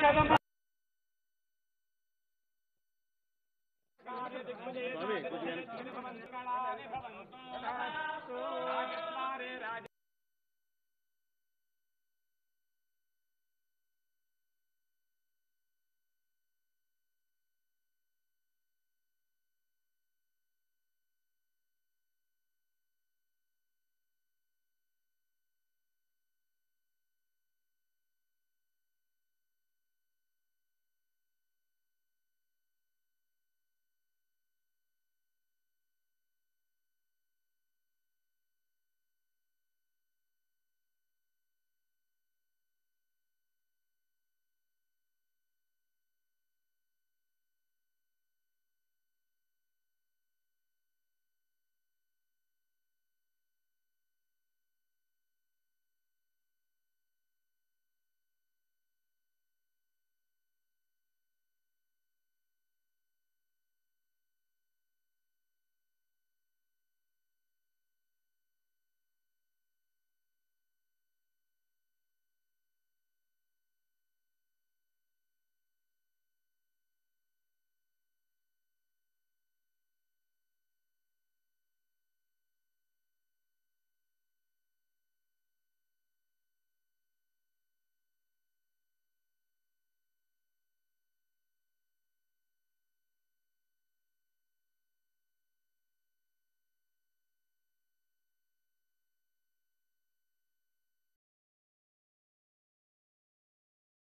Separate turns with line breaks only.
కదమ